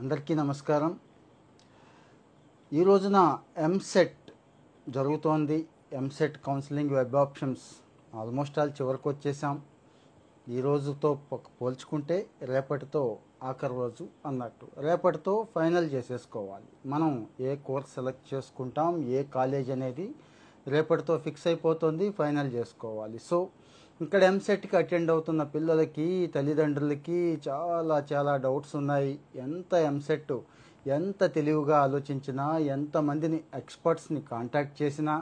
అందరికీ నమస్కారం. ఈ రోజున ఎంసెట్ జరుగుతోంది. EAMCET counselling web options almost all చివరికి వచ్చేసాం ఈ రోజుతో పోల్చుకుంటే రేపటితో ఆఖరి రోజు అన్నట్టు. రేపటితో ఫైనల్ చేసేసుకోవాలి. మనం ఏ కోర్స్ సెలెక్ట్ చేసుకుంటాం ఏ కాలేజ్ అనేది రేపటితో ఫిక్స్ అయిపోతుంది ఫైనల్ చేసుకోవాలి. సో ఇక్కడ ఎంసెట్కి అటెండ్ అవుతున్న పిల్లలకి తల్లిదండ్రులకి చాలా చాలా డౌట్స్ ఉన్నాయి. ఎంత ఎంసెట్ ఎంత తెలివిగా ఆలోచించినా ఎంతమందిని ఎక్స్పర్ట్స్ని కాంటాక్ట్ చేసినా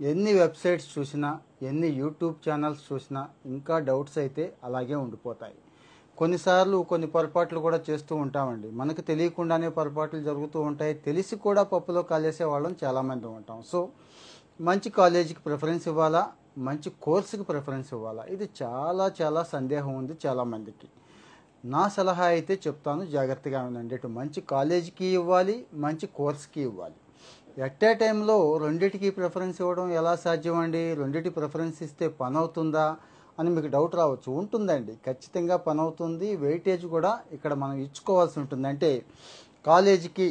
ఎన్ని వెబ్సైట్స్ చూసినా ఎన్ని యూట్యూబ్ ఛానల్స్ చూసినా ఇంకా డౌట్స్ అయితే అలాగే ఉండిపోతాయి. కొన్నిసార్లు కొన్ని పొరపాట్లు కూడా చేస్తూ ఉంటామండి. మనకు తెలియకుండానే పొరపాట్లు జరుగుతూ ఉంటాయి. తెలిసి కూడా పప్పులో కాలేసే వాళ్ళం చాలామంది ఉంటాం. సో మంచి కాలేజీకి ప్రిఫరెన్స్ ఇవ్వాలా? మంచి కోర్సుకి ప్రిఫరెన్స్ ఇవ్వాలా? ఇది చాలా చాలా సందేహం ఉంది చాలామందికి నా సలహా అయితే చెప్తాను జాగ్రత్తగా ఉండండి. ఇటు మంచి కాలేజీకి ఇవ్వాలి మంచి కోర్స్కి ఇవ్వాలి. ఎట్ ఏ టైంలో రెండిటికి ప్రిఫరెన్స్ ఇవ్వడం ఎలా సాధ్యం అండి రెండిటి ప్రిఫరెన్స్ ఇస్తే పని అవుతుందా అని మీకు డౌట్ రావచ్చు. ఉంటుందండి. ఖచ్చితంగా పని అవుతుంది వెయిటేజ్ కూడా ఇక్కడ మనం ఇచ్చుకోవాల్సి ఉంటుంది. అంటే కాలేజీకి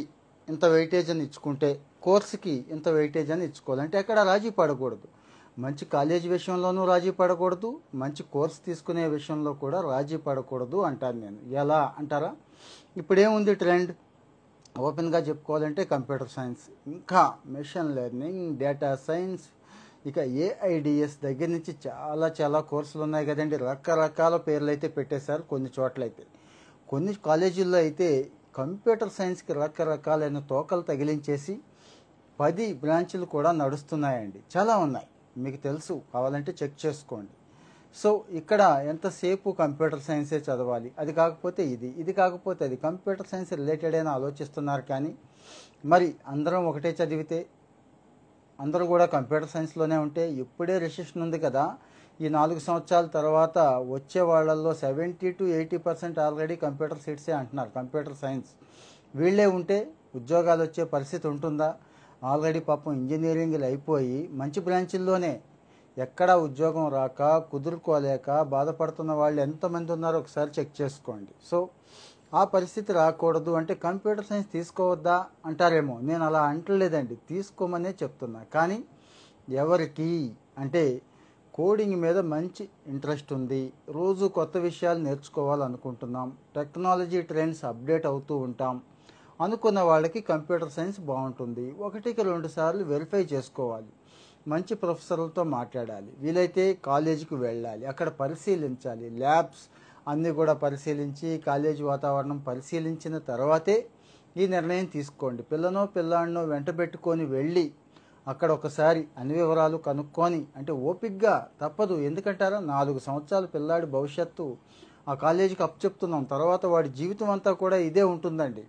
ఇంత వెయిటేజ్ అని ఇచ్చుకుంటే కోర్సుకి ఇంత వెయిటేజ్ అని ఇచ్చుకోవాలి. అంటే ఎక్కడ రాజీ పడకూడదు. మంచి కాలేజీ విషయంలోనూ రాజీ పడకూడదు మంచి కోర్స్ తీసుకునే విషయంలో కూడా రాజీ పడకూడదు అంటాను నేను. ఎలా అంటారా? ఇప్పుడేముంది ట్రెండ్? ఓపెన్గా చెప్పుకోవాలంటే కంప్యూటర్ సైన్స్ ఇంకా మెషిన్ లెర్నింగ్ డేటా సైన్స్ ఇక ఏఐడిఎస్ దగ్గర నుంచి చాలా చాలా కోర్సులు ఉన్నాయి కదండి. రకరకాల పేర్లు అయితే పెట్టేశారు కొన్ని చోట్లయితే. కొన్ని కాలేజీల్లో అయితే కంప్యూటర్ సైన్స్కి రకరకాలైన తోకలు తగిలించేసి పది బ్రాంచులు కూడా నడుస్తున్నాయండి. చాలా ఉన్నాయి. మీకు తెలుసు కావాలంటే చెక్ చేసుకోండి. సో ఇక్కడ ఎంతసేపు కంప్యూటర్ సైన్సే చదవాలి? అది కాకపోతే ఇది ఇది కాకపోతే అది. కంప్యూటర్ సైన్స్ రిలేటెడ్ అయినా ఆలోచిస్తున్నారు కానీ మరి అందరం ఒకటే చదివితే అందరూ కూడా కంప్యూటర్ సైన్స్లోనే ఉంటే ఇప్పుడే రిసెషన్ ఉంది కదా. ఈ నాలుగు సంవత్సరాల తర్వాత వచ్చే వాళ్ళల్లో seventy two eighty percent already computer సీట్సే అంటున్నారు కంప్యూటర్ సైన్స్. వీళ్ళే ఉంటే ఉద్యోగాలు వచ్చే పరిస్థితి ఉంటుందా? ఆల్రెడీ పాపం ఇంజనీరింగ్లు అయిపోయి మంచి బ్రాంచుల్లోనే ఎక్కడా ఉద్యోగం రాక కుదురుకోలేక బాధపడుతున్న వాళ్ళు ఎంతమంది ఉన్నారో ఒకసారి చెక్ చేసుకోండి. సో ఆ పరిస్థితి రాకూడదు అంటే కంప్యూటర్ సైన్స్ తీసుకోవద్దా అంటారేమో. నేను అలా అంటలేదండి. తీసుకోమనే చెప్తున్నా. కానీ ఎవరికి? అంటే కోడింగ్ మీద మంచి ఇంట్రెస్ట్ ఉంది. రోజు కొత్త విషయాలు నేర్చుకోవాలనుకుంటున్నాం. టెక్నాలజీ ట్రెండ్స్ అప్డేట్ అవుతూ ఉంటాం. అనుకున్న వాళ్ళకి కంప్యూటర్ సైన్స్ బాగుంటుంది. ఒకటికి రెండు సార్లు వెరిఫై చేసుకోవాలి. మంచి ప్రొఫెసర్లతో మాట్లాడాలి. వీలైతే కాలేజీకి వెళ్ళాలి. అక్కడ పరిశీలించాలి. ల్యాబ్స్ అన్నీ కూడా పరిశీలించి కాలేజీ వాతావరణం పరిశీలించిన తర్వాతే ఈ నిర్ణయం తీసుకోండి. పిల్లనో పిల్లాడినో వెంట పెట్టుకొని వెళ్ళి అక్కడ ఒకసారి అన్ని వివరాలు కనుక్కొని అంటే ఓపిక్గా తప్పదు. ఎందుకంటారా? నాలుగు సంవత్సరాలు పిల్లాడి భవిష్యత్తు. ఆ కాలేజీకి అప్పచెప్తున్నాం. తర్వాత వాడి జీవితం అంతా కూడా ఇదే ఉంటుందండి.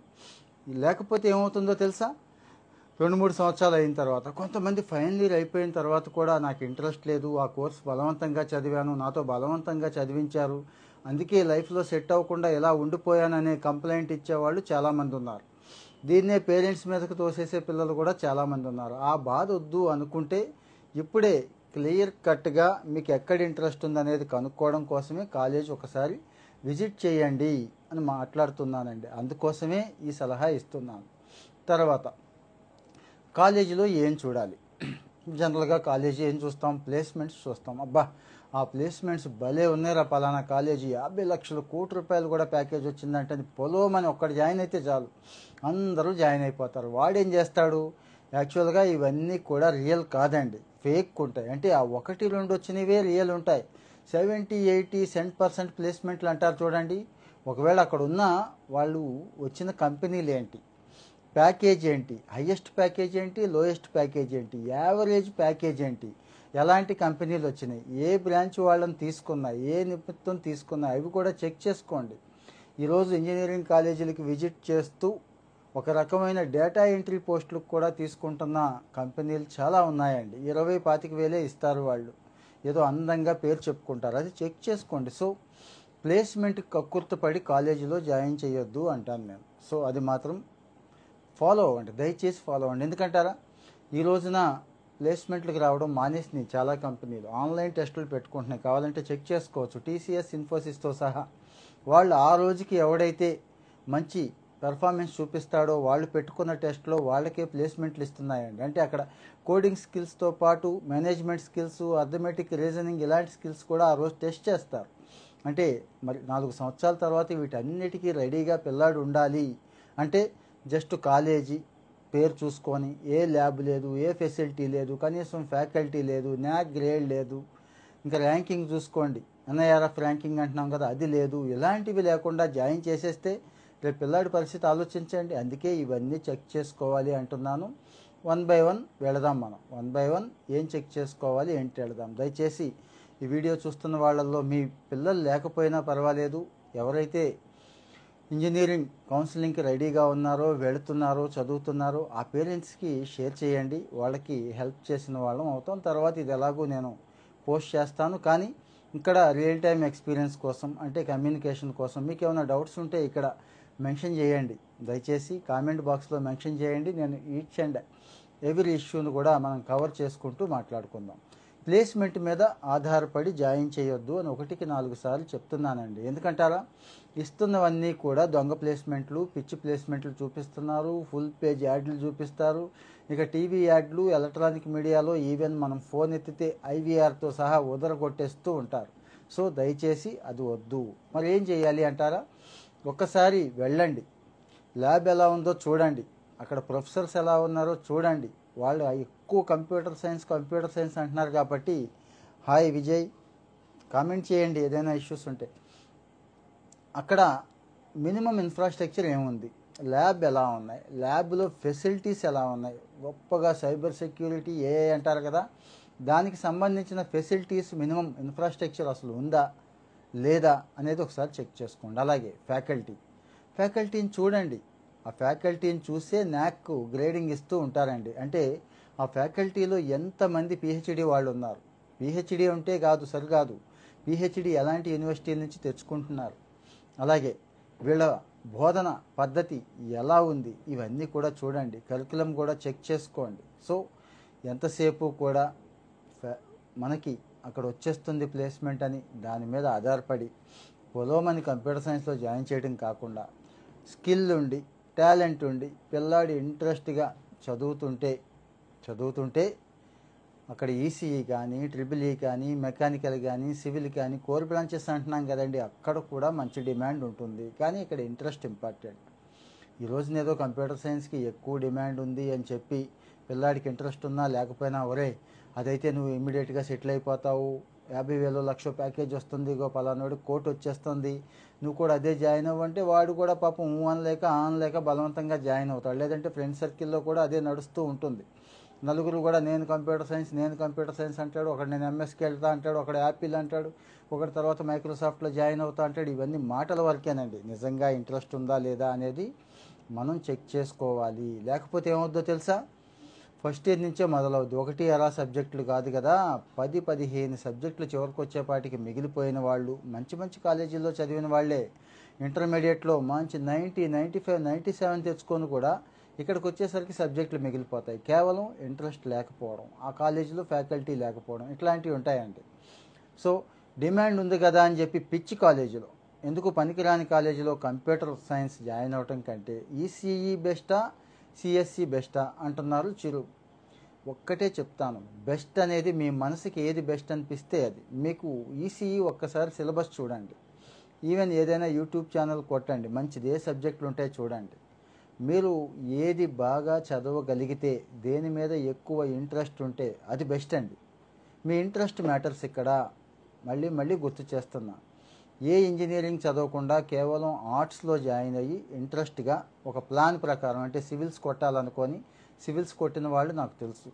లేకపోతే ఏమవుతుందో తెలుసా? రెండు మూడు సంవత్సరాలు అయిన తర్వాత కొంతమంది ఫైనల్ ఇయర్ అయిపోయిన తర్వాత కూడా నాకు ఇంట్రెస్ట్ లేదు ఆ కోర్స్ బలవంతంగా చదివాను నాతో బలవంతంగా చదివించారు. అందుకే లైఫ్లో సెట్ అవ్వకుండా ఎలా ఉండిపోయాననే కంప్లైంట్ ఇచ్చేవాళ్ళు చాలామంది ఉన్నారు. దీన్నే పేరెంట్స్ మీదకు తోసేసే పిల్లలు కూడా చాలామంది ఉన్నారు. ఆ బాధ వద్దు అనుకుంటే ఇప్పుడే క్లియర్ కట్గా మీకు ఎక్కడ ఇంట్రెస్ట్ ఉందనేది కనుక్కోవడం కోసమే కాలేజ్ ఒకసారి విజిట్ చేయండి అని మాట్లాడుతున్నానండి. అందుకోసమే ఈ సలహా ఇస్తున్నాను. తర్వాత కాలేజీలో ఏం చూడాలి? జనరల్గా కాలేజీ ఏం చూస్తాం? ప్లేస్మెంట్స్ చూస్తాం. అబ్బా ఆ ప్లేస్మెంట్స్ భలే ఉన్నాయిరా పలానా కాలేజీ. యాభై లక్షల కోటి రూపాయలు కూడా ప్యాకేజ్ వచ్చిందంటే పొలోమని ఒక్కడ జాయిన్ అయితే చాలు. అందరూ జాయిన్ అయిపోతారు. వాడేం చేస్తాడు? యాక్చువల్గా ఇవన్నీ కూడా రియల్ కాదండి. ఫేక్ ఉంటాయి. అంటే ఆ ఒకటి రెండు వచ్చినవే రియల్ ఉంటాయి. సెవెంటీ ఎయిటీ సెంట్ పర్సెంట్ ప్లేస్మెంట్లు అంటారు చూడండి. ఒకవేళ అక్కడ ఉన్న వాళ్ళు వచ్చిన కంపెనీలు ఏంటి? ప్యాకేజ్ ఏంటి? హయ్యెస్ట్ ప్యాకేజ్ ఏంటి? లోయెస్ట్ ప్యాకేజ్ ఏంటి? యావరేజ్ ప్యాకేజ్ ఏంటి? ఎలాంటి కంపెనీలు వచ్చినాయి? ఏ బ్రాంచ్ వాళ్ళని తీసుకున్నా ఏ నిమిత్తం తీసుకున్నా అవి కూడా చెక్ చేసుకోండి. ఈరోజు ఇంజనీరింగ్ కాలేజీలకి విజిట్ చేస్తూ ఒక రకమైన డేటా ఎంట్రీ పోస్టులకు కూడా తీసుకుంటున్న కంపెనీలు చాలా ఉన్నాయండి. ఇరవై పాతిక వేలే ఇస్తారు వాళ్ళు. ఏదో అందంగా పేరు చెప్పుకుంటారు. అది చెక్ చేసుకోండి. సో ప్లేస్మెంట్ కక్కుర్తపడి కాలేజీలో జాయిన్ చేయొద్దు అంటాను నేను సో అది మాత్రం ఫాలో అవ్వండి. దయచేసి ఫాలో అవ్వండి. ఎందుకంటారా? ఈ రోజున ప్లేస్మెంట్లకు రావడం మానేసినాయి చాలా కంపెనీలు. ఆన్లైన్ టెస్టులు పెట్టుకుంటున్నాయి. కావాలంటే చెక్ చేసుకోవచ్చు. టీసీఎస్ ఇన్ఫోసిస్తో సహా వాళ్ళు ఆ రోజుకి ఎవడైతే మంచి పెర్ఫార్మెన్స్ చూపిస్తాడో వాళ్ళు పెట్టుకున్న టెస్ట్లో వాళ్ళకే ప్లేస్మెంట్లు ఇస్తున్నాయండి. అంటే అక్కడ కోడింగ్ స్కిల్స్తో పాటు మేనేజ్మెంట్ స్కిల్స్ అథమెటిక్ రీజనింగ్ ఇలాంటి స్కిల్స్ కూడా ఆ రోజు టెస్ట్ చేస్తారు. అంటే మరి నాలుగు సంవత్సరాల తర్వాత వీటన్నిటికీ రెడీగా పిల్లాడు ఉండాలి అంటే జస్ట్ కాలేజీ పేరు చూసుకొని ఏ ల్యాబ్ లేదు ఏ ఫెసిలిటీ లేదు కనీసం ఫ్యాకల్టీ లేదు న్యాక్ గ్రేడ్ లేదు. ఇంకా ర్యాంకింగ్ చూసుకోండి. ఎన్ఐఆర్ఎఫ్ ర్యాంకింగ్ అంటున్నాం కదా అది లేదు. ఇలాంటివి లేకుండా జాయిన్ చేసేస్తే రేపు పిల్లాడి పరిస్థితి ఆలోచించండి. అందుకే ఇవన్నీ చెక్ చేసుకోవాలి అంటున్నాను. వన్ బై వన్ వెళదాం మనం. వన్ బై వన్ ఏం చెక్ చేసుకోవాలి ఏంటి వెళదాం. దయచేసి ఈ వీడియో చూస్తున్న వాళ్ళల్లో మీ పిల్లలు లేకపోయినా పర్వాలేదు. ఎవరైతే ఇంజనీరింగ్ కౌన్సిలింగ్కి రెడీగా ఉన్నారో వెళుతున్నారో చదువుతున్నారో ఆ పేరెంట్స్కి షేర్ చేయండి. వాళ్ళకి హెల్ప్ చేసిన వాళ్ళం అవుతాం. తర్వాత ఇది ఎలాగో నేను పోస్ట్ చేస్తాను. కానీ ఇక్కడ రియల్ టైం ఎక్స్పీరియన్స్ కోసం అంటే కమ్యూనికేషన్ కోసం మీకు ఏమైనా డౌట్స్ ఉంటే ఇక్కడ మెన్షన్ చేయండి. దయచేసి కామెంట్ బాక్స్లో మెన్షన్ చేయండి. నేను ఈచ్ అండ్ ఎవ్రీ ఇష్యూను కూడా మనం కవర్ చేసుకుంటూ మాట్లాడుకుందాం. ప్లేస్మెంట్ మీద ఆధారపడి జాయిన్ చేయొద్దు అని ఒకటికి నాలుగు సార్లు చెప్తున్నానండి. ఎందుకంటారా? ఇస్తున్నవన్నీ కూడా దొంగ ప్లేస్మెంట్లు పిచ్చి ప్లేస్మెంట్లు చూపిస్తున్నారు ఫుల్ పేజ్ యాడ్లు చూపిస్తారు. ఇక టీవీ యాడ్లు ఎలక్ట్రానిక్ మీడియాలో ఈవెన్ మనం ఫోన్ ఎత్తితే ఐవీఆర్తో సహా ఉదరగొట్టేస్తూ ఉంటారు. సో దయచేసి అది వద్దు. మరి ఏం చేయాలి అంటారా? ఒక్కసారి వెళ్ళండి. ల్యాబ్ ఎలా ఉందో చూడండి. అక్కడ ప్రొఫెసర్స్ ఎలా ఉన్నారో చూడండి. వాళ్ళు ఎక్కువ కంప్యూటర్ సైన్స్ కంప్యూటర్ సైన్స్ అంటున్నారు కాబట్టి హాయ్ విజయ్ కామెంట్ చేయండి ఏదైనా ఇష్యూస్ ఉంటే. అక్కడ మినిమం ఇన్ఫ్రాస్ట్రక్చర్ ఏముంది? ల్యాబ్ ఎలా ఉన్నాయి? ల్యాబ్లో ఫెసిలిటీస్ ఎలా ఉన్నాయి? గొప్పగా సైబర్ సెక్యూరిటీ ఏ అంటారు కదా. దానికి సంబంధించిన ఫెసిలిటీస్ మినిమం ఇన్ఫ్రాస్ట్రక్చర్ అసలు ఉందా? లేదా అనేది ఒకసారి చెక్ చేసుకోండి. అలాగే ఫ్యాకల్టీ. ఫ్యాకల్టీని చూడండి. ఆ ఫ్యాకల్టీని చూసే న్యాక్ గ్రేడింగ్ ఇస్తూ ఉంటారండి. అంటే ఆ ఫ్యాకల్టీలో ఎంతమంది పిహెచ్డి వాళ్ళు ఉన్నారు? పిహెచ్డి ఉంటే కాదు సరికాదు పిహెచ్డి ఎలాంటి యూనివర్సిటీ నుంచి తెచ్చుకుంటున్నారు? అలాగే వీళ్ళ బోధన పద్ధతి ఎలా ఉంది? ఇవన్నీ కూడా చూడండి. కరికులం కూడా చెక్ చేసుకోండి. సో ఎంతసేపు కూడా మనకి అక్కడ వచ్చేస్తుంది ప్లేస్మెంట్ అని దాని మీద ఆధారపడి పొలోమని కంప్యూటర్ సైన్స్లో జాయిన్ చేయడం కాకుండా స్కిల్ ఉండి టాలెంట్ ఉండి పిల్లాడి ఇంట్రెస్ట్గా చదువుతుంటే చదువుతుంటే అక్కడ ఈసీఈ కానీ ట్రిపుల్ ఈ e కానీ మెకానికల్ కానీ సివిల్ కానీ కోర్ బ్రాంచెస్ అంటున్నాం కదండి అక్కడ కూడా మంచి డిమాండ్ ఉంటుంది. కానీ ఇక్కడ ఇంట్రెస్ట్ ఇంపార్టెంట్ ఈ రోజున ఏదో కంప్యూటర్ సైన్స్కి ఎక్కువ డిమాండ్ ఉంది అని చెప్పి పిల్లాడికి ఇంట్రెస్ట్ ఉన్నా లేకపోయినా ఒరే అదైతే నువ్వు ఇమ్మీడియట్గా సెటిల్ అయిపోతావు. యాభై వేలు లక్ష ప్యాకేజ్ వస్తుంది. ఇగో పలానాడు కోర్టు వచ్చేస్తుంది. నువ్వు కూడా అదే జాయిన్ అవ్వంటే వాడు కూడా పాపం ఊ అనలేక ఆన్ లేక బలవంతంగా జాయిన్ అవుతాడు. లేదంటే ఫ్రెండ్ సర్కిల్లో కూడా అదే నడుస్తూ ఉంటుంది. నలుగురు కూడా నేను కంప్యూటర్ సైన్స్ నేను కంప్యూటర్ సైన్స్ అంటాడు. ఒకడు నేను ఎంఎస్కి వెళ్తా అంటాడు. ఒకడు యాపిల్ అంటాడు. ఒకటి తర్వాత మైక్రోసాఫ్ట్లో జాయిన్ అవుతా అంటాడు. ఇవన్నీ మాటల వరకేనండి. నిజంగా ఇంట్రెస్ట్ ఉందా లేదా అనేది మనం చెక్ చేసుకోవాలి. లేకపోతే ఏమవుద్దో తెలుసా? ఫస్ట్ ఇయర్ నుంచే మొదలవుద్ది. ఒకటి అలా సబ్జెక్టులు కాదు కదా. పది పదిహేను సబ్జెక్టులు చివరికి వచ్చేపాటికి మిగిలిపోయిన వాళ్ళు మంచి మంచి కాలేజీల్లో చదివిన వాళ్ళే. ఇంటర్మీడియట్లో మంచి ninety ninety five ninety seven తెచ్చుకొని కూడా ఇక్కడికి వచ్చేసరికి సబ్జెక్టులు మిగిలిపోతాయి. కేవలం ఇంట్రెస్ట్ లేకపోవడం ఆ కాలేజీలో ఫ్యాకల్టీ లేకపోవడం ఇట్లాంటివి ఉంటాయండి. సో డిమాండ్ ఉంది కదా అని చెప్పి పిచ్చి కాలేజీలో. ఎందుకు పనికిరాని కాలేజీలో కంప్యూటర్ సైన్స్ జాయిన్ అవటం కంటే ఈసీఈ బెస్టా సిఎస్సి బెస్టా అంటున్నారు చిరు. ఒక్కటే చెప్తాను. బెస్ట్ అనేది మీ మనసుకి ఏది బెస్ట్ అనిపిస్తే అది. మీకు ఈసీఈ ఒక్కసారి సిలబస్ చూడండి. ఈవెన్ ఏదైనా యూట్యూబ్ ఛానల్ కొట్టండి. మంచిది. ఏ సబ్జెక్టులు ఉంటాయో చూడండి. మీరు ఏది బాగా చదవగలిగితే దేని మీద ఎక్కువ ఇంట్రెస్ట్ ఉంటే అది బెస్ట్ అండి. మీ ఇంట్రెస్ట్ మ్యాటర్స్ ఇక్కడ. మళ్ళీ మళ్ళీ గుర్తు చేస్తున్నా. ఏ ఇంజనీరింగ్ చదవకుండా కేవలం ఆర్ట్స్లో జాయిన్ అయ్యి ఇంట్రెస్ట్గా ఒక ప్లాన్ ప్రకారం అంటే సివిల్స్ కొట్టాలనుకొని సివిల్స్ కొట్టిన వాళ్ళు నాకు తెలుసు.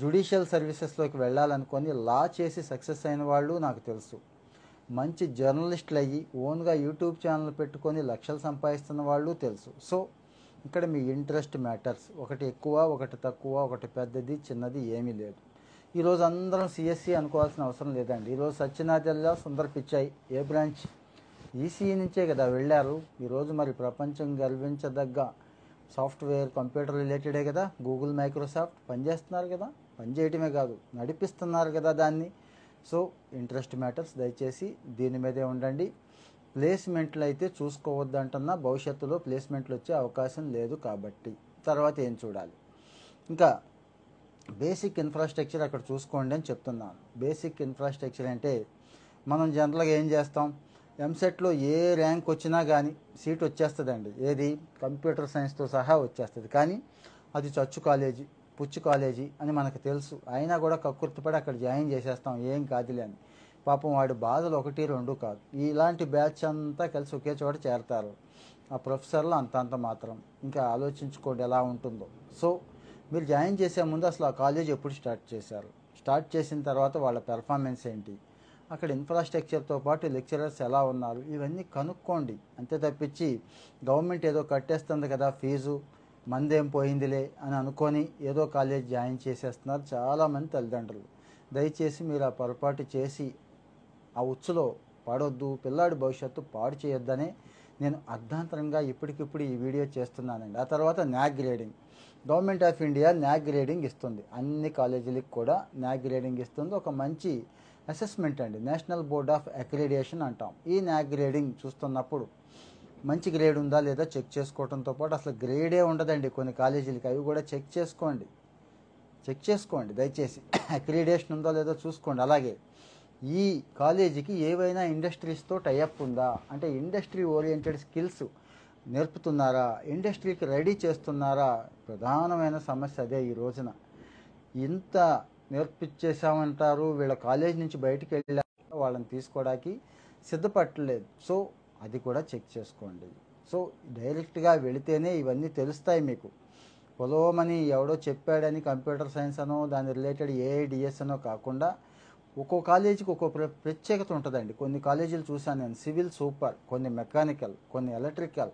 జుడిషియల్ సర్వీసెస్లోకి వెళ్ళాలనుకొని లా చేసి సక్సెస్ అయిన వాళ్ళు నాకు తెలుసు. మంచి జర్నలిస్టులు అయ్యి ఓన్గా యూట్యూబ్ ఛానల్ పెట్టుకొని లక్షలు సంపాదిస్తున్న వాళ్ళు తెలుసు. సో ఇక్కడ మీ ఇంట్రెస్ట్ మ్యాటర్స్. ఒకటి ఎక్కువ ఒకటి తక్కువ ఒకటి పెద్దది చిన్నది ఏమీ లేదు. ఈరోజు అందరం సిఎస్సి అనుకోవాల్సిన అవసరం లేదండి. ఈరోజు సత్యనాథల్లా సుందర్ పిచ్చాయి ఏ బ్రాంచ్? ఈసీఈ నుంచే కదా వెళ్ళారు. ఈరోజు మరి ప్రపంచం గర్వించదగ్గ సాఫ్ట్వేర్ కంప్యూటర్ రిలేటెడే కదా. గూగుల్ మైక్రోసాఫ్ట్ పనిచేస్తున్నారు కదా. పనిచేయటమే కాదు నడిపిస్తున్నారు కదా దాన్ని. సో ఇంట్రెస్ట్ మ్యాటర్స్ దయచేసి దీని మీదే ఉండండి. ప్లేస్మెంట్లు అయితే చూసుకోవద్దంటున్నా. భవిష్యత్తులో ప్లేస్మెంట్లు వచ్చే అవకాశం లేదు కాబట్టి. తర్వాత ఏం చూడాలి? ఇంకా బేసిక్ ఇన్ఫ్రాస్ట్రక్చర్ అక్కడ చూసుకోండి అని చెప్తున్నాను. బేసిక్ ఇన్ఫ్రాస్ట్రక్చర్ అంటే మనం జనరల్గా ఏం చేస్తాం? ఎంసెట్లో ఏ ర్యాంక్ వచ్చినా కానీ సీట్ వచ్చేస్తుందండి. ఏది? కంప్యూటర్ సైన్స్తో సహా వచ్చేస్తుంది. కానీ అది చచ్చు కాలేజీ పుచ్చు కాలేజీ అని మనకు తెలుసు. అయినా కూడా కక్కుర్తిపడి అక్కడ జాయిన్ చేసేస్తాం. ఏం కాదులే అని. పాపం వాడి బాధలు ఒకటి రెండు కాదు. ఇలాంటి బ్యాచ్ అంతా కలిసి ఒకే చోట చేరతారు. ఆ ప్రొఫెసర్లు అంత అంత మాత్రం. ఇంకా ఆలోచించుకోండి ఎలా ఉంటుందో. సో మీరు జాయిన్ చేసే ముందు అసలు ఆ కాలేజ్ ఎప్పుడు స్టార్ట్ చేశారు? స్టార్ట్ చేసిన తర్వాత వాళ్ళ పెర్ఫార్మెన్స్ ఏంటి? అక్కడ ఇన్ఫ్రాస్ట్రక్చర్తో పాటు లెక్చరర్స్ ఎలా ఉన్నారు? ఇవన్నీ కనుక్కోండి. అంతే తప్పించి గవర్నమెంట్ ఏదో కట్టేస్తుంది కదా ఫీజు మందేం పోయిందిలే అని అనుకొని ఏదో కాలేజ్ జాయిన్ చేసేస్తున్నారు చాలామంది తల్లిదండ్రులు. దయచేసి మీరు ఆ పొరపాటు చేసి ఆ ఉచ్చులో పాడొద్దు పిల్లాడి భవిష్యత్తు పాడు చేయొద్దనే నేను అర్ధాంతరంగా ఇప్పటికిప్పుడు ఈ వీడియో చేస్తున్నానండి. ఆ తర్వాత NAAC grading. Government of India NAAC grading ఇస్తుంది. అన్ని కాలేజీలకు కూడా న్యాక్ గ్రేడింగ్ ఇస్తుంది. ఒక మంచి అసెస్మెంట్ అండి. నేషనల్ బోర్డ్ ఆఫ్ అక్రిడియేషన్ అంటాం. ఈ న్యాక్ గ్రేడింగ్ చూస్తున్నప్పుడు మంచి గ్రేడ్ ఉందా లేదా చెక్ చేసుకోవడంతో పాటు అసలు గ్రేడే ఉండదండి కొన్ని కాలేజీలకి. అవి కూడా చెక్ చేసుకోండి. చెక్ చేసుకోండి. దయచేసి. అక్రిడియేషన్ ఉందో లేదో చూసుకోండి. అలాగే ఈ కాలేజీకి ఏవైనా ఇండస్ట్రీస్తో టైఅప్ ఉందా? అంటే ఇండస్ట్రీ ఓరియంటెడ్ స్కిల్స్ నేర్పుతున్నారా? ఇండస్ట్రీకి రెడీ చేస్తున్నారా? ప్రధానమైన సమస్య అదే ఈ రోజున. ఇంత నేర్పించేసామంటారు వీళ్ళ కాలేజ్ నుంచి బయటికి వెళ్ళా వాళ్ళని తీసుకోవడానికి సిద్ధపట్టలేదు. సో అది కూడా చెక్ చేసుకోండి. సో డైరెక్ట్గా వెళితేనే ఇవన్నీ తెలుస్తాయి మీకు. పొలవమని ఎవడో చెప్పాడని కంప్యూటర్ సైన్స్ అనో దాని రిలేటెడ్ ఏఐడిఎస్ అనో కాకుండా ఒక్కో కాలేజీకి ఒక్కో ప్ర ప్రత్యేకత ఉంటుందండి. కొన్ని కాలేజీలు చూశాను నేను. సివిల్ సూపర్ కొన్ని మెకానికల్ కొన్ని ఎలక్ట్రికల్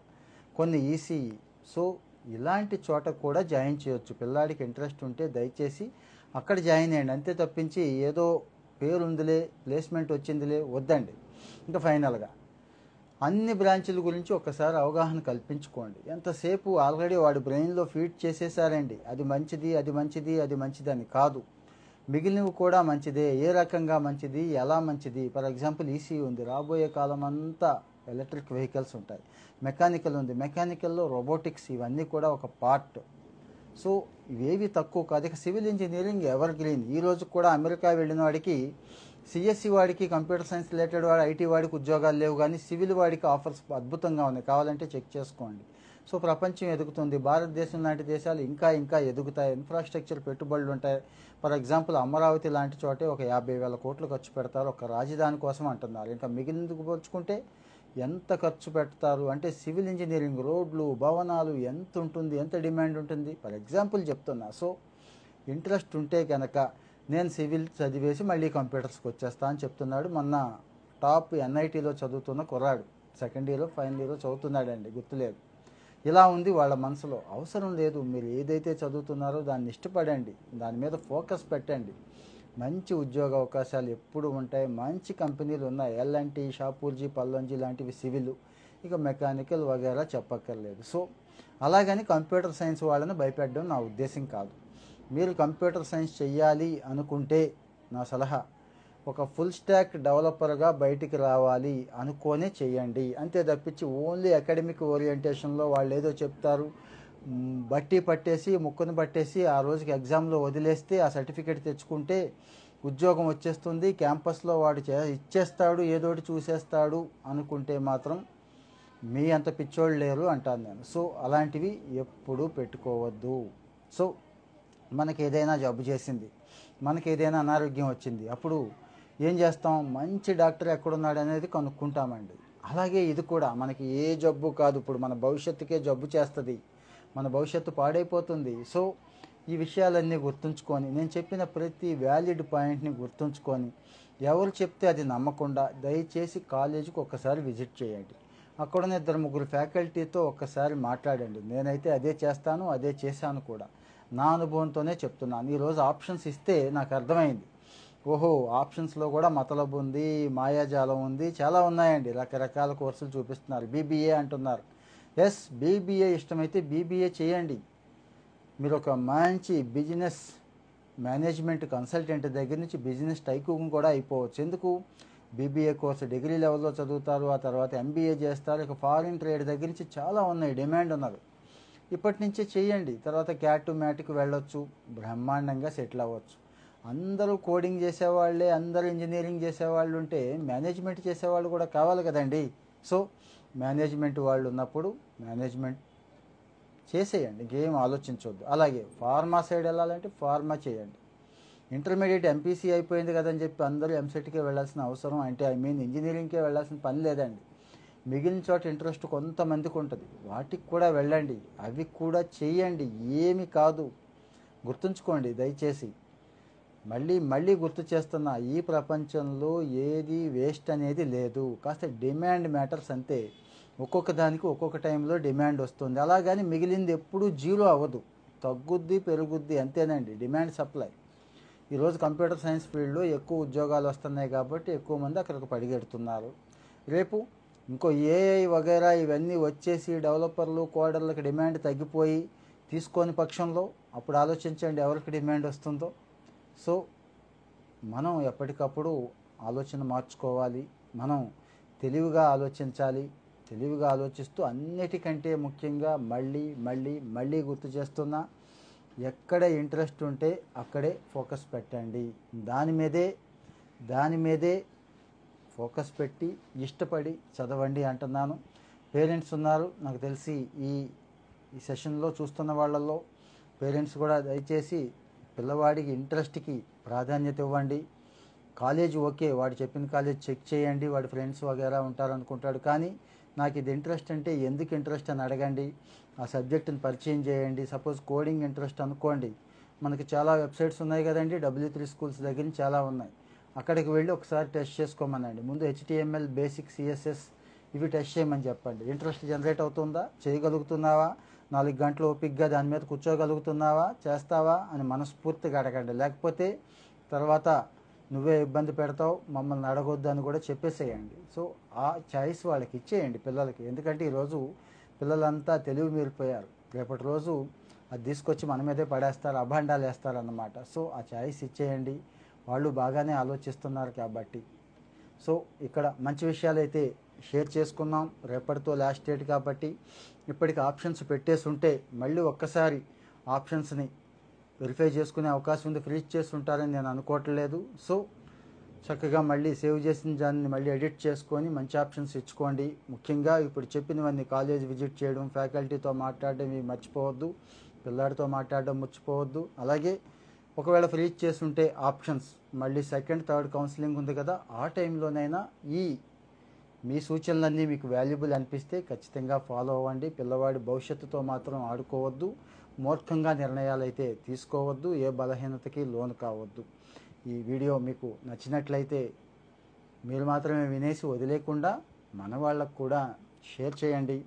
కొన్ని ఈసీఈ సో ఇలాంటి చోట కూడా జాయిన్ చేయొచ్చు. పిల్లాడికి ఇంట్రెస్ట్ ఉంటే దయచేసి అక్కడ జాయిన్ అయ్యండి. అంతే తప్పించి ఏదో పేరు ఉందిలే ప్లేస్మెంట్ వచ్చిందిలే వద్దండి. ఇంకా ఫైనల్గా అన్ని బ్రాంచుల గురించి ఒకసారి అవగాహన కల్పించుకోండి. ఎంతసేపు ఆల్రెడీ వాడి బ్రెయిన్లో ఫీడ్ చేసేసారండి. అది మంచిది అది మంచిది అది మంచిది అని కాదు. మిగిలినవి కూడా మంచిదే. ఏ రకంగా మంచిది? ఎలా మంచిది? ఫర్ ఎగ్జాంపుల్ ఈసీ ఉంది. రాబోయే కాలం అంతా ఎలక్ట్రిక్ వెహికల్స్ ఉంటాయి. మెకానికల్ ఉంది. మెకానికల్లో రోబోటిక్స్ ఇవన్నీ కూడా ఒక పార్ట్. సో ఇవేవి తక్కువ కాదు. ఇక సివిల్ ఇంజనీరింగ్ ఎవర్ గ్రీన్? ఈ రోజు కూడా అమెరికా వెళ్ళిన వాడికి సిఎస్సి వాడికి కంప్యూటర్ సైన్స్ రిలేటెడ్ వాడు ఐటీ వాడికి ఉద్యోగాలు లేవు. కానీ సివిల్ వాడికి ఆఫర్స్ అద్భుతంగా ఉన్నాయి. కావాలంటే చెక్ చేసుకోండి. సో ప్రపంచం ఎదుగుతుంది. భారతదేశం లాంటి దేశాలు ఇంకా ఇంకా ఎదుగుతాయి. ఇన్ఫ్రాస్ట్రక్చర్ పెట్టుబడులు ఉంటాయి. ఫర్ ఎగ్జాంపుల్ అమరావతి లాంటి చోటే ఒక యాభై వేల కోట్లు ఖర్చు పెడతారు. ఒక రాజధాని కోసం అంటున్నారు. ఇంకా మిగిలిందుకు పోల్చుకుంటే ఎంత ఖర్చు పెడతారు? అంటే సివిల్ ఇంజనీరింగ్ రోడ్లు భవనాలు ఎంత ఉంటుంది? ఎంత డిమాండ్ ఉంటుంది? ఫర్ ఎగ్జాంపుల్ చెప్తున్నా. సో ఇంట్రెస్ట్ ఉంటే కనుక నేను సివిల్ చదివేసి మళ్ళీ కంప్యూటర్స్కి వచ్చేస్తా అని చెప్తున్నాడు. మొన్న టాప్ ఎన్ఐటీలో చదువుతున్న కుర్రాడు. సెకండ్ ఇయర్లో ఫైనల్ ఇయర్లో చదువుతున్నాడండి. గుర్తులేదు. ఇలా ఉంది వాళ్ళ మనసులో. అవసరం లేదు మీరు ఏదైతే చదువుతున్నారో దాన్ని ఇష్టపడండి దాని మీద ఫోకస్ పెట్టండి. మంచి ఉద్యోగ అవకాశాలు ఎప్పుడు ఉంటాయి. మంచి కంపెనీలు ఉన్నాయి. ఎల్ఎన్టీ షాపూర్జీ పల్లంజీ లాంటివి సివిల్. ఇక మెకానికల్ వగేరా చెప్పక్కర్లేదు. సో అలాగని కంప్యూటర్ సైన్స్ వాళ్ళని భయపెట్టడం నా ఉద్దేశం కాదు. మీరు కంప్యూటర్ సైన్స్ చెయ్యాలి అనుకుంటే నా సలహా. ఒక ఫుల్ స్టాక్ డెవలపర్గా బయటికి రావాలి అనుకోనే చేయండి అంతే తప్పించి ఓన్లీ అకాడమిక్ ఓరియంటేషన్లో వాళ్ళు ఏదో చెప్తారు బట్టి పట్టేసి ముక్కును పట్టేసి ఆ రోజుకి ఎగ్జామ్లో వదిలేస్తే ఆ సర్టిఫికేట్ తెచ్చుకుంటే ఉద్యోగం వచ్చేస్తుంది క్యాంపస్లో వాడు చే ఇచ్చేస్తాడు ఏదోటి చూసేస్తాడు అనుకుంటే మాత్రం మీ అంత పిచ్చోళ్ళు లేరు అంటాను నేను. సో అలాంటివి ఎప్పుడూ పెట్టుకోవద్దు. సో మనకి ఏదైనా జబ్బు చేసింది మనకి ఏదైనా అనారోగ్యం వచ్చింది అప్పుడు ఏం చేస్తాం? మంచి డాక్టర్ ఎక్కడున్నాడు అనేది కనుక్కుంటామండి. అలాగే ఇది కూడా మనకి ఏ జబ్బు కాదు. ఇప్పుడు మన భవిష్యత్తుకే జబ్బు చేస్తుంది. మన భవిష్యత్తు పాడైపోతుంది. సో ఈ విషయాలన్నీ గుర్తుంచుకొని నేను చెప్పిన ప్రతి వ్యాలిడ్ పాయింట్ని గుర్తుంచుకొని ఎవరు చెప్తే అది నమ్మకుండా దయచేసి కాలేజీకి ఒక్కసారి విజిట్ చేయండి. అక్కడ ఇద్దరు ముగ్గురు ఫ్యాకల్టీతో ఒక్కసారి మాట్లాడండి. నేనైతే అదే చేస్తాను అదే చేశాను కూడా. నా అనుభవంతోనే చెప్తున్నాను. ఈరోజు ఆప్షన్స్ ఇస్తే నాకు అర్థమైంది. ఓహో ఆప్షన్స్లో కూడా మతలబు ఉంది మాయాజాలం ఉంది చాలా ఉన్నాయండి. రకరకాల కోర్సులు చూపిస్తున్నారు. బీబీఏ అంటున్నారు. ఎస్ బీబీఏ ఇష్టమైతే బీబీఏ చేయండి. మీరు ఒక మంచి బిజినెస్ మేనేజ్మెంట్ కన్సల్టెంట్ దగ్గర నుంచి బిజినెస్ టైకూన్ కూడా అయిపోవచ్చు. ఎందుకు? బీబీఏ కోర్సు డిగ్రీ లెవెల్లో చదువుతారు ఆ తర్వాత ఎంబీఏ చేస్తారు. ఇక ఫారిన్ ట్రేడ్ దగ్గర నుంచి చాలా ఉన్నాయి డిమాండ్ ఉన్నవి ఇప్పటి నుంచే చేయండి. తర్వాత క్యాట్ మ్యాట్కి వెళ్ళొచ్చు బ్రహ్మాండంగా సెటిల్ అవ్వచ్చు. అందరూ కోడింగ్ చేసేవాళ్ళే అందరూ ఇంజనీరింగ్ చేసేవాళ్ళు ఉంటే మేనేజ్మెంట్ చేసేవాళ్ళు కూడా కావాలి కదండి. సో మేనేజ్మెంట్ వాళ్ళు ఉన్నప్పుడు మేనేజ్మెంట్ చేసేయండి గేమ్ ఆలోచించవద్దు అలాగే ఫార్మా సైడ్ వెళ్ళాలంటే ఫార్మా చేయండి. ఇంటర్మీడియట్ ఎంపీసీ అయిపోయింది కదని చెప్పి అందరూ ఎంసెట్కే వెళ్ళాల్సిన అవసరం అంటే ఐ మీన్ ఇంజనీరింగ్కే వెళ్ళాల్సిన పని లేదండి. మిగిలిన చోట ఇంట్రెస్ట్ కొంతమందికి ఉంటుంది. వాటికి కూడా వెళ్ళండి అవి కూడా చేయండి ఏమి కాదు. గుర్తుంచుకోండి దయచేసి. మళ్ళీ మళ్ళీ గుర్తు చేస్తున్నా ఈ ప్రపంచంలో ఏది వేస్ట్ అనేది లేదు. కాస్త డిమాండ్ మ్యాటర్స్ అంతే. ఒక్కొక్క దానికి ఒక్కొక్క టైంలో డిమాండ్ వస్తుంది. అలాగని మిగిలింది ఎప్పుడూ జీరో అవ్వదు. తగ్గుద్ది పెరుగుద్ది అంతేనండి. Demand supply. ఈరోజు కంప్యూటర్ సైన్స్ ఫీల్డ్లో ఎక్కువ ఉద్యోగాలు వస్తున్నాయి కాబట్టి ఎక్కువ మంది అక్కడికి పడిగెడుతున్నారు. రేపు ఇంకో ఏఐ వగైరా ఇవన్నీ వచ్చేసి డెవలపర్లు కోడర్లకు డిమాండ్ తగ్గిపోయి తీసుకోని పక్షంలో అప్పుడు ఆలోచించండి ఎవరికి డిమాండ్ వస్తుందో. సో మనం ఎప్పటికప్పుడు ఆలోచన మార్చుకోవాలి. మనం తెలివిగా ఆలోచించాలి. తెలివిగా ఆలోచిస్తూ అన్నిటికంటే ముఖ్యంగా మళ్ళీ మళ్ళీ మళ్ళీ గుర్తు చేస్తున్నా ఎక్కడ ఇంట్రెస్ట్ ఉంటే అక్కడే ఫోకస్ పెట్టండి. దాని మీదే దాని మీదే ఫోకస్ పెట్టి ఇష్టపడి చదవండి అంటున్నాను. పేరెంట్స్ ఉన్నారు నాకు తెలిసి ఈ ఈ సెషన్లో చూస్తున్న వాళ్ళల్లో పేరెంట్స్ కూడా దయచేసి పిల్లవాడికి ఇంట్రెస్ట్కి ప్రాధాన్యత ఇవ్వండి. కాలేజ్ ఓకే వాడు చెప్పిన కాలేజ్ చెక్ చేయండి వాడి ఫ్రెండ్స్ వగేరా ఉంటారనుకుంటాడు. కానీ నాకు ఇది ఇంట్రెస్ట్ అంటే ఎందుకు ఇంట్రెస్ట్ అని అడగండి. ఆ సబ్జెక్టుని పరిచయం చేయండి. సపోజ్ కోడింగ్ ఇంట్రెస్ట్ అనుకోండి. మనకి చాలా వెబ్సైట్స్ ఉన్నాయి కదండి డబ్ల్యూ త్రీ స్కూల్స్ దగ్గర చాలా ఉన్నాయి. అక్కడికి వెళ్ళి ఒకసారి టెస్ట్ చేసుకోమనండి. ముందు హెచ్టిఎంఎల్ బేసిక్ సిఎస్ఎస్ ఇవి టెస్ట్ చేయమని చెప్పండి. ఇంట్రెస్ట్ జనరేట్ అవుతుందా? చేయగలుగుతున్నావా? నాలుగు గంటలు ఓపిక్గా దాని మీద కూర్చోగలుగుతున్నావా చేస్తావా అని మనస్ఫూర్తిగా అడగండి. లేకపోతే తర్వాత నువ్వే ఇబ్బంది పెడతావు మమ్మల్ని అడగొద్దు అని కూడా చెప్పేసేయండి. సో ఆ చాయిస్ వాళ్ళకి ఇచ్చేయండి పిల్లలకి. ఎందుకంటే ఈరోజు పిల్లలంతా తెలివి మీరిపోయారు. రేపటి రోజు అది తీసుకొచ్చి మన మీదే పడేస్తారు అభాండాలు వేస్తారు అన్నమాట సో ఆ చాయిస్ ఇచ్చేయండి. వాళ్ళు బాగానే ఆలోచిస్తున్నారు కాబట్టి. సో ఇక్కడ మంచి విషయాలు అయితే షేర్ చేసుకున్నాం. రేపటితో లాస్ట్ డేట్ కాబట్టి ఇప్పటికి ఆప్షన్స్ పెట్టేసి ఉంటే మళ్ళీ ఒక్కసారి ఆప్షన్స్ని వెరిఫై చేసుకునే అవకాశం ఉంది. ఫ్రీజ్ చేసి ఉంటారని నేను అనుకోవట్లేదు. సో చక్కగా మళ్ళీ సేవ్ చేసిన దాన్ని మళ్ళీ ఎడిట్ చేసుకొని మంచి ఆప్షన్స్ ఇచ్చుకోండి. ముఖ్యంగా ఇప్పుడు చెప్పినవన్నీ కాలేజ్ విజిట్ చేయడం ఫ్యాకల్టీతో మాట్లాడడం ఇవి మర్చిపోవద్దు. పిల్లాడితో మాట్లాడడం మర్చిపోవద్దు. అలాగే ఒకవేళ ఫ్రీజ్ చేస్తుంటే ఆప్షన్స్. మళ్ళీ సెకండ్ థర్డ్ కౌన్సిలింగ్ ఉంది కదా ఆ టైంలోనైనా ఈ మీ సూచనలన్నీ మీకు వాల్యుబుల్ అనిపిస్తే ఖచ్చితంగా ఫాలో అవ్వండి. పిల్లవాడి భవిష్యత్తుతో మాత్రం ఆడుకోవద్దు. మూర్ఖంగా నిర్ణయాలు అయితే తీసుకోవద్దు. ఏ బలహీనతకి లోను కావద్దు. ఈ వీడియో మీకు నచ్చినట్లయితే మీరు మాత్రమే వినేసి వదిలేకుండా మన వాళ్ళకు కూడా షేర్ చేయండి.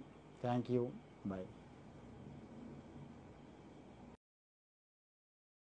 Thank you. బాయ్.